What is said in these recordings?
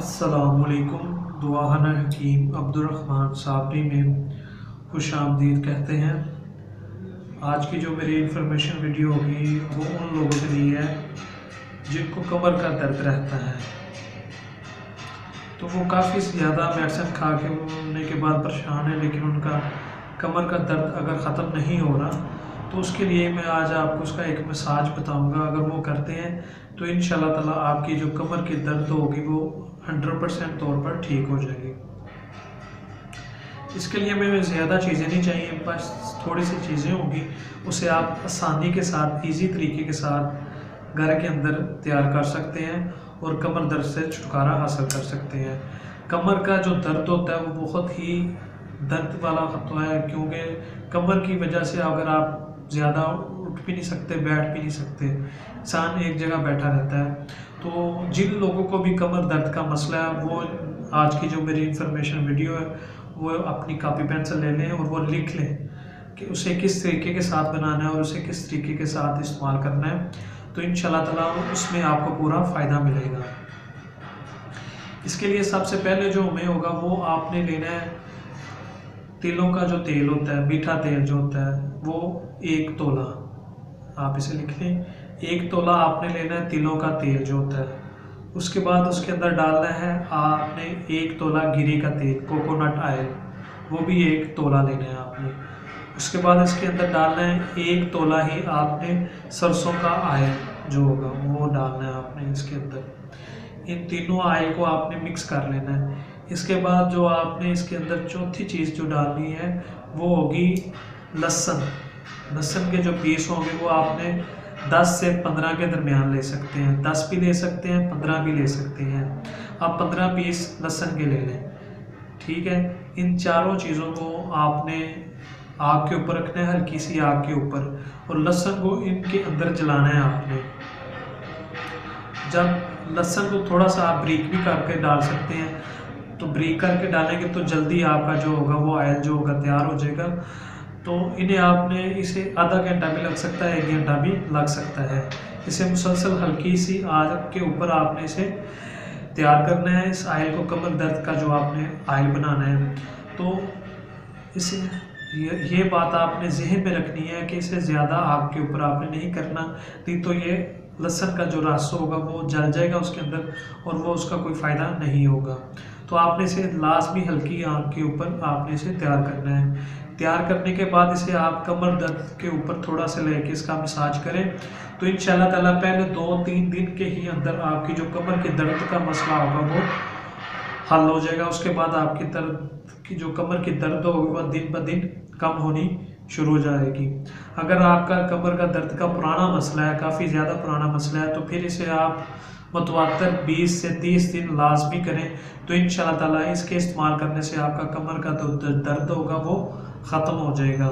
السلام علیکم۔ دعاہنہ حکیم عبد عبدالرحمن صابری میں خوش آمدید کہتے ہیں۔ آج کی جو میری انفارمیشن ویڈیو ہوگی وہ ان لوگوں کے لیے ہے جن کو کمر کا درد رہتا ہے۔ تو وہ کافی زیادہ میڈیسن کھا کے ہونے کے بعد پریشان ہے لیکن ان کا کمر کا درد اگر ختم نہیں ہو رہا تو اس کے لیے میں آج آپ کو اس کا ایک مساج بتاؤں گا۔ اگر وہ کرتے ہیں تو ان شاء اللہ تعالیٰ آپ کی جو کمر کی درد ہوگی وہ ہنڈریڈ پرسینٹ طور پر ٹھیک ہو جائے گی۔ اس کے لیے میں زیادہ چیزیں نہیں چاہیے، بس تھوڑی سی چیزیں ہوں گی۔ اسے آپ آسانی کے ساتھ، ایزی طریقے کے ساتھ گھر کے اندر تیار کر سکتے ہیں اور کمر درد سے چھٹکارا حاصل کر سکتے ہیں۔ کمر کا جو درد ہوتا ہے وہ بہت ہی درد والا ہوتا ہے، کیونکہ کمر کی وجہ سے اگر آپ زیادہ اٹھ بھی نہیں سکتے، بیٹھ بھی نہیں سکتے۔ انسان ایک جگہ بیٹھا رہتا ہے۔ تو جن لوگوں کو بھی کمر درد کا مسئلہ ہے، وہ آج کی جو میری انفارمیشن ویڈیو ہے، وہ اپنی کاپی پینسل لے لیں اور وہ لکھ لیں کہ اسے کس طریقے کے ساتھ بنانا ہے اور اسے کس طریقے کے ساتھ استعمال کرنا ہے۔ تو ان شاء اللہ تعالیٰ اس میں آپ کو پورا فائدہ ملے گا۔ اس کے لیے سب سے پہلے جو ہمیں ہوگا، وہ آپ نے لینا ہے تیلوں کا جو تیل ہوتا ہے، میٹھا تیل جو ہوتا ہے، وہ ایک تولہ۔ آپ اسے لکھ لیں۔ ایک تولہ آپ نے لینا ہے تلوں کا تیل جو ہوتا ہے۔ اس کے بعد اس کے اندر ڈالنا ہے، آپ نے ایک تولہ گری کا تیل، کوکونٹ آئل۔ وہ بھی ایک تولہ لینا ہے آپ نے۔ اس کے بعد اس کے اندر ڈالنا ہے، ایک تولہ ہی آپ نے سرسوں کا آئل جو ہوگا، وہ ڈالنا ہے آپ نے اس کے اندر۔ ان تینوں آئل کو آپ نے مکس کر لینا ہے۔ اس کے بعد جو آپ نے اس کے اندر چوتھی چیز جو ڈالنی ہے وہ ہوگی لہسن۔ لہسن کے جو پیس ہوں گے وہ آپ نے دس سے پندرہ کے درمیان لے سکتے ہیں۔ دس بھی لے سکتے ہیں، پندرہ بھی لے سکتے ہیں۔ آپ پندرہ پیس لہسن کے لے لیں۔ ٹھیک ہے؟ ان چاروں چیزوں کو آپ نے آگ کے اوپر رکھنا ہے، ہلکی سی آگ کے اوپر۔ اور لہسن کو ان کے اندر جلانا ہے آپ نے۔ جب لہسن کو تھوڑا سا آپ بریک بھی کر کے ڈال سکتے ہیں تو بریک کر کے ڈالیں گے تو جلدی آپ کا جو ہوگا وہ آئل جو ہوگا تیار ہو جائے گا۔ تو انہیں آپ نے اسے آدھا گھنٹہ بھی لگ سکتا ہے، ایک گھنٹہ بھی لگ سکتا ہے۔ اسے مسلسل ہلکی سی آگ کے اوپر آپ نے اسے تیار کرنا ہے۔ اس آئل کو کمر درد کا جو آپ نے آئل بنانا ہے۔ تو اسے یہ بات آپ نے ذہن میں رکھنی ہے کہ اسے زیادہ آگ کے اوپر آپ نے نہیں کرنا۔ نہیں تو یہ لہسن کا جو رس ہوگا وہ جل جائے گا اس کے اندر اور وہ اس کا کوئی فائدہ نہیں ہوگا۔ تو آپ نے اسے لازمی ہلکی آگ کے اوپر آپ نے اسے تیار کرنا ہے۔ تیار کرنے کے بعد اسے آپ کمر درد کے اوپر تھوڑا سا لے کے اس کا مساج کریں۔ تو ان شاء اللہ تعالیٰ پہلے دو تین دن کے ہی اندر آپ کی جو کمر کے درد کا مسئلہ ہوگا وہ حل ہو جائے گا۔ اس کے بعد آپ کی درد کی جو کمر کی درد ہوگی وہ دن بہ دن کم ہونی شروع ہو جائے گی۔ اگر آپ کا کمر کا درد کا پرانا مسئلہ ہے، کافی زیادہ پرانا مسئلہ ہے، تو پھر اسے آپ متواتر بیس سے تیس دن لازمی کریں۔ تو ان شاء اللہ تعالیٰ اس کے استعمال کرنے سے آپ کا کمر کا درد ہوگا، وہ ختم ہو جائے گا۔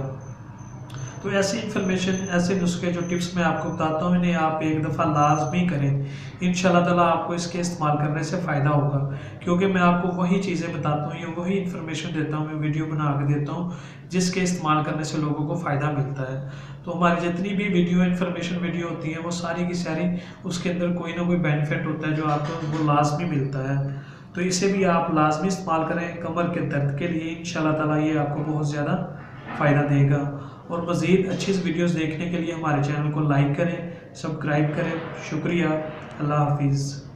تو ایسی انفارمیشن ایسے نسخے جو ٹپس میں آپ کو بتاتا ہوں، انہیں آپ ایک دفعہ لازمی کریں۔ ان شاء اللہ تعالیٰ آپ کو اس کے استعمال کرنے سے فائدہ ہوگا۔ کیونکہ میں آپ کو وہی چیزیں بتاتا ہوں، یا وہی انفارمیشن دیتا ہوں، میں ویڈیو بنا کے دیتا ہوں، جس کے استعمال کرنے سے لوگوں کو فائدہ ملتا ہے۔ تو ہماری جتنی بھی ویڈیو انفارمیشن ویڈیو ہوتی ہیں، وہ ساری کی ساری اس کے اندر کوئی نہ کوئی بینیفٹ ہوتا ہے جو آپ کو وہ لازمی ملتا ہے۔ تو اسے بھی آپ لازمی استعمال کریں کمر کے درد کے لیے۔ ان شاء اللہ تعالیٰ یہ آپ کو بہت زیادہ فائدہ دے گا۔ اور مزید اچھی ویڈیوز دیکھنے کے لیے ہمارے چینل کو لائک کریں، سبسکرائب کریں۔ شکریہ۔ اللہ حافظ۔